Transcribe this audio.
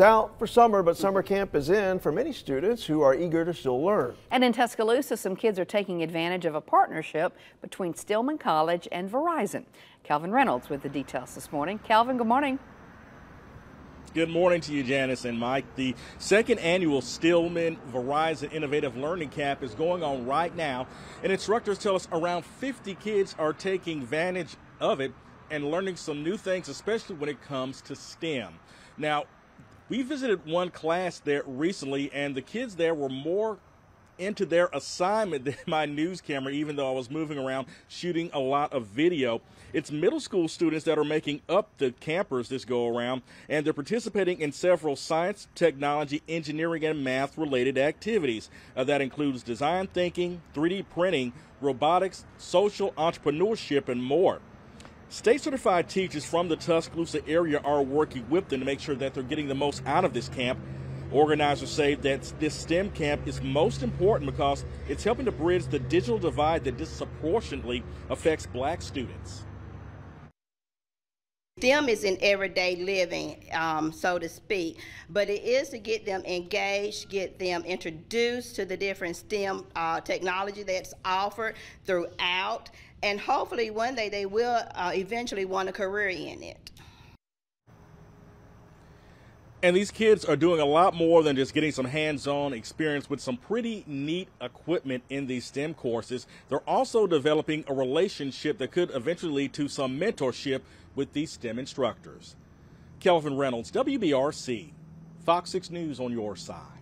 out for summer, but summer camp is in for many students who are eager to still learn. And in Tuscaloosa, some kids are taking advantage of a partnership between Stillman College and Verizon. Calvin Reynolds with the details this morning. Calvin, good morning. Good morning to you, Janice and Mike. The second annual Stillman Verizon Innovative Learning Camp is going on right now, and instructors tell us around 50 kids are taking advantage of it and learning some new things, especially when it comes to STEM. Now, we visited one class there recently, and the kids there were more into their assignment than my news camera, even though I was moving around shooting a lot of video. It's middle school students that are making up the campers this go around, and they're participating in several science, technology, engineering, and math related activities. Uh, that includes design thinking, 3D printing, robotics, social entrepreneurship, and more. State certified teachers from the Tuscaloosa area are working with them to make sure that they're getting the most out of this camp. Organizers say that this STEM camp is most important because it's helping to bridge the digital divide that disproportionately affects black students. STEM is in everyday living, um, so to speak, but it is to get them engaged, get them introduced to the different STEM uh, technology that's offered throughout, and hopefully one day they will uh, eventually want a career in it. And these kids are doing a lot more than just getting some hands on experience with some pretty neat equipment in these STEM courses. They're also developing a relationship that could eventually lead to some mentorship with these STEM instructors. Kelvin Reynolds, WBRC, Fox 6 News on your side.